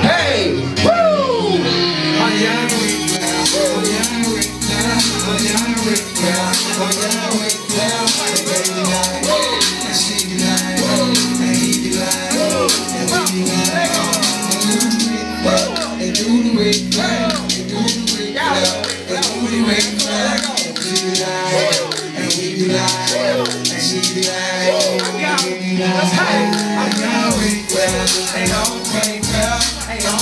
Hey! Woo! I'm down with you. Ain't no pain.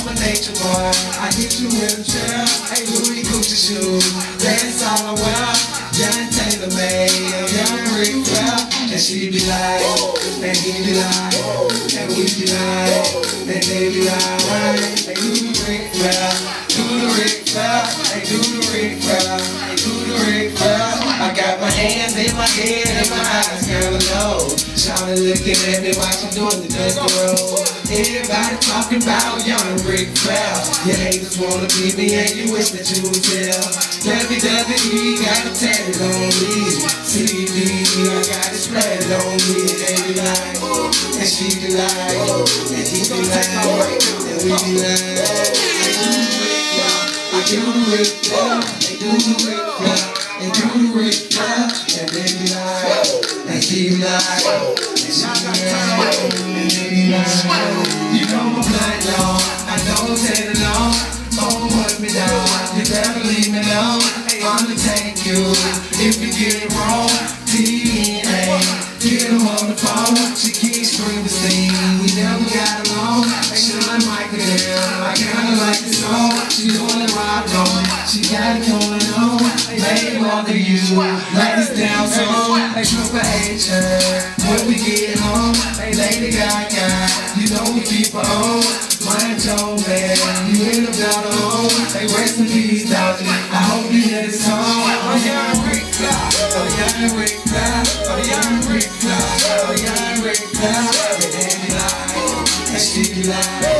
On my nature boy, I hit you with a chair, hey Louis Gucci shoes, that's all I wear, John Taylor made, young Ric Flair, and she be like, and he be like, and we be like, and they be like, and do the Ric Flair, do the Ric Flair, and do the Ric Flair, and do the Ric Flair. I got my hands in my head and my eyes. Shawty looking at me while she doing the dusty roll. Everybody talking about young Ric Flair. Your haters wanna be me and you wish that you was there. WWE got it tatted on me. CD, I got it splattered on me. They be like, and she be like, and he be like, and we be like, I do the Ric Flair, I do the Ric Flair, I do the Ric Flair, and they be like, and she be like, you know my blood long, I know it's headed long, oh put me down, you better leave me alone, I'ma take you, if you get it wrong, TNA, get him on the phone, she keeps screaming Steve, we never got along, she like Michael Dale, I kinda like the song, she doing it right on, she got it going on, lady mother you, like this down song, hey Triple H, uh, when we get home, hey Lady Gaga, you know we keep her on, my Joe man, you in the battle home, hey rest in peace, Dodgy, I hope you hear this song, oh yeah, Ric Flair, oh yeah, Ric Flair, oh yeah, Ric Flair, oh yeah, Ric Flair, and they be like, and she be like,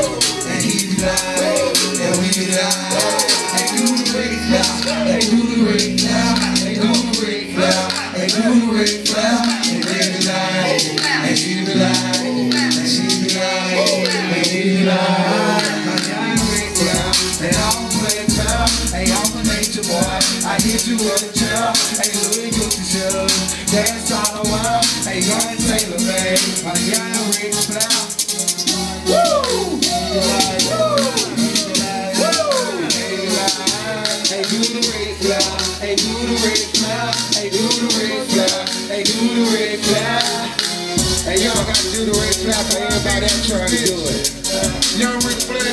do Ric Flair, and they be like, and she be like, and she be like, and he be like, they all play fair, they all for nature boy, I hit you with a chair, hey Louis Gucci shoes, dance all the world, hey young Taylor made, I got Ric Flair. Woo! Hey, do the Ric Flair. Hey, do the Ric Flair. Hey, do the Ric Hey, y'all got to do the Ric Flair for everybody that's trying to do it. Young Ric Flair.